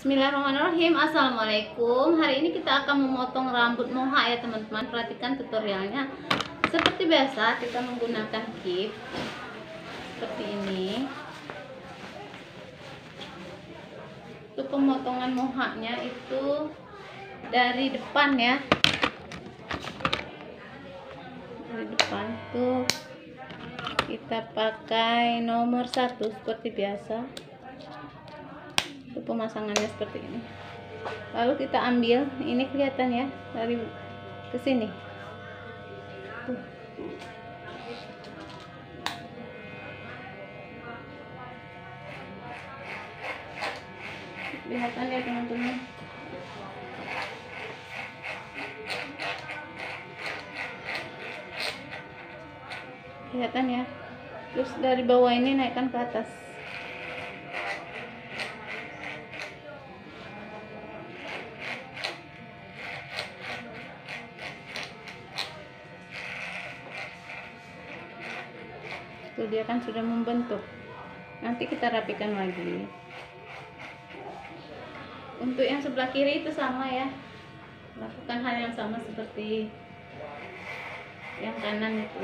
Bismillahirrahmanirrahim. Assalamualaikum. Hari ini kita akan memotong rambut moha ya teman-teman. Perhatikan tutorialnya. Seperti biasa kita menggunakan kip Seperti ini. Untuk pemotongan mohanya itu Dari depan ya. Dari depan tuh Kita pakai nomor satu seperti biasa pemasangannya seperti ini. Lalu kita ambil ini kelihatan ya dari ke sini. Kelihatan ya teman-teman? Kelihatan ya? Terus dari bawah ini naikkan ke atas itu dia kan sudah membentuk. Nanti kita rapikan lagi. Untuk yang sebelah kiri itu sama ya. Lakukan hal yang sama seperti yang kanan itu.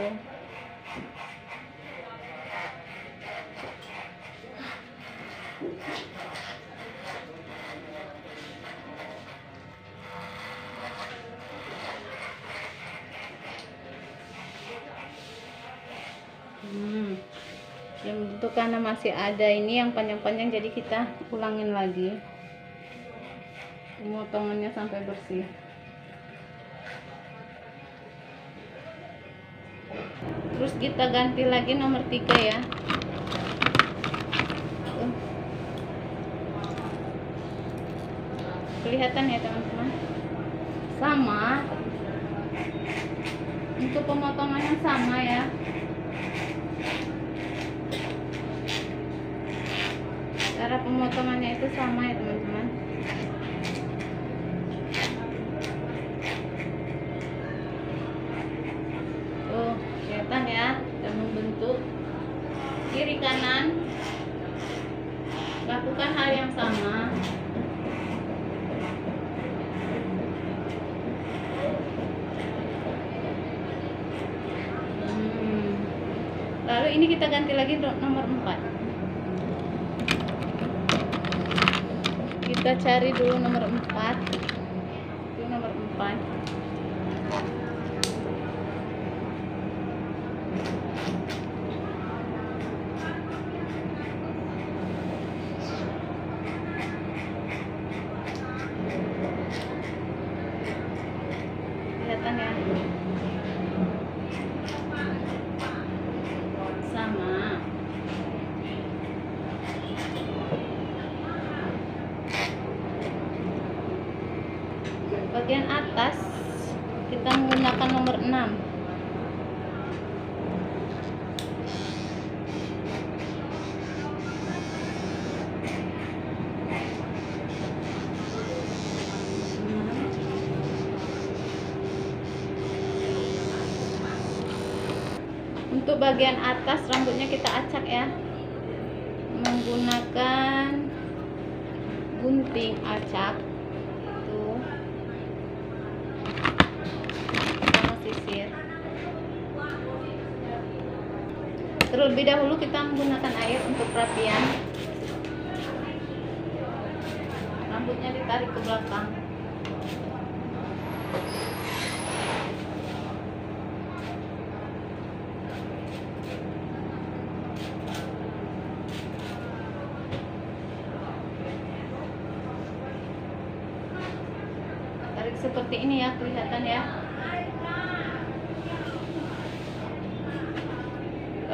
Hmm. Yang itu karena masih ada ini yang panjang-panjang jadi kita ulangin lagi. Pemotongannya sampai bersih. Terus kita ganti lagi nomor tiga ya. Tuh. Kelihatan ya teman-teman. Sama. Untuk pemotongannya sama ya. Cara pemotongannya itu sama ya teman-teman. Tuh kelihatan ya dan membentuk kiri kanan. Lakukan hal yang sama. Hmm. lalu ini kita ganti lagi nomor 4 kita cari dulu nomor 4 itu nomor 4 kelihatan ya sama bagian atas kita menggunakan nomor 6 untuk bagian atas rambutnya kita acak ya. Menggunakan gunting acak tuh sama sisir terlebih dahulu kita menggunakan air untuk perapian. Rambutnya ditarik ke belakang. Tarik seperti ini ya kelihatan ya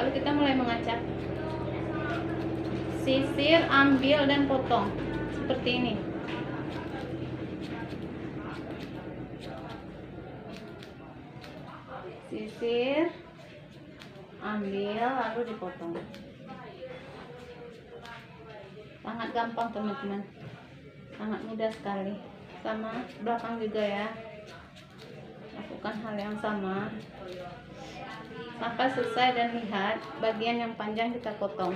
lalu kita mulai mengacak. Sisir ambil dan potong. Seperti ini. Sisir ambil lalu dipotong. Sangat gampang teman-teman. Sangat mudah sekali. Sama belakang juga ya. Lakukan hal yang sama sampai selesai dan lihat bagian yang panjang kita potong.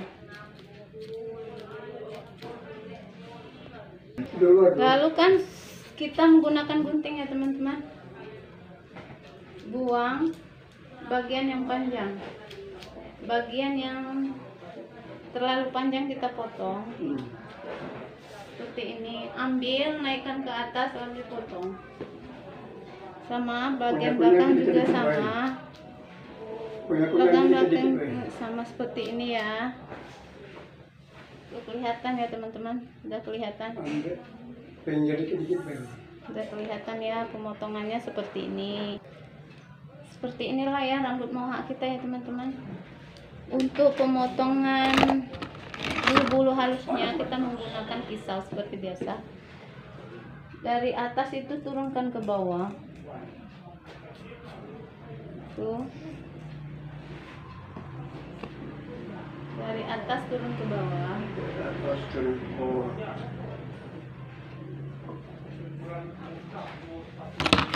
Lalu kan kita menggunakan gunting ya teman-teman. Buang bagian yang panjang. Bagian yang terlalu panjang kita potong. Seperti ini. Ambil, naikkan ke atas lalu dipotong. Sama bagian belakang juga sama. Belakang kuliah belakang sama seperti ini ya. Tuh, kelihatan ya teman-teman. Udah kelihatan. baik Udah kelihatan ya pemotongannya seperti ini. Seperti inilah ya rambut mohak kita ya teman-teman. Untuk pemotongan bulu-bulu halusnya kita menggunakan pisau seperti biasa. Dari atas itu turunkan ke bawah. Tuh. Atas turun ke bawah. atas turun ke bawah.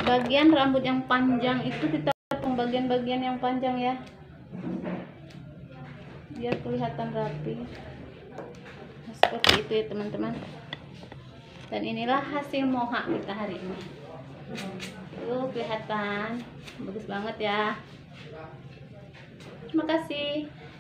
Bagian rambut yang panjang itu kita potong bagian-bagian yang panjang ya. Biar kelihatan rapi. Nah, seperti itu ya teman-teman. Dan inilah hasil mohak kita hari ini. Tuh kelihatan. Bagus banget ya. Terima kasih